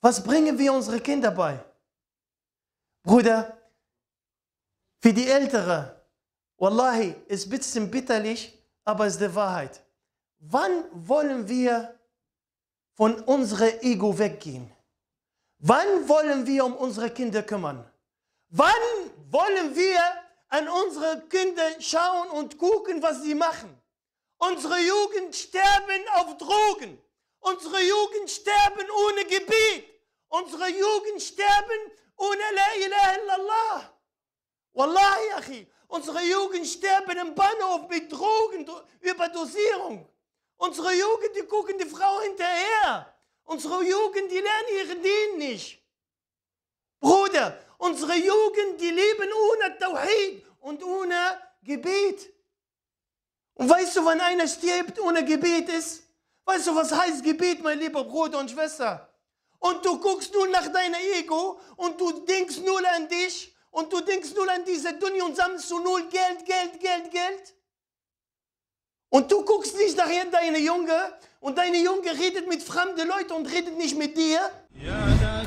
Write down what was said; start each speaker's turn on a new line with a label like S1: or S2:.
S1: Was bringen wir unsere Kinder bei? Bruder, für die Ältere, Wallahi, ist ein bisschen bitterlich, aber es ist die Wahrheit. Wann wollen wir von unserem Ego weggehen? Wann wollen wir um unsere Kinder kümmern? Wann wollen wir an unsere Kinder schauen und gucken, was sie machen? Unsere Jugend sterben auf Drogen. Unsere Jugend sterben ohne Gebet. Unsere Jugend sterben ohne La ilaha illallah. Wallahi, Achi, unsere Jugend sterben im Bahnhof mit Drogen, Überdosierung. Unsere Jugend, die gucken die Frau hinterher. Unsere Jugend, die lernen ihren Dien nicht. Bruder, unsere Jugend, die leben ohne Tawhid und ohne Gebet. Und weißt du, wann einer stirbt ohne Gebet ist? Weißt du, was heißt Gebet, mein lieber Bruder und Schwester? Und du guckst nur nach deinem Ego und du denkst nur an dich und du denkst nur an diese Dunja und sammelst du nur Geld, Geld, Geld, Geld. Und du guckst nicht nachher deine Junge und deine Junge redet mit fremden Leuten und redet nicht mit dir.
S2: Ja, da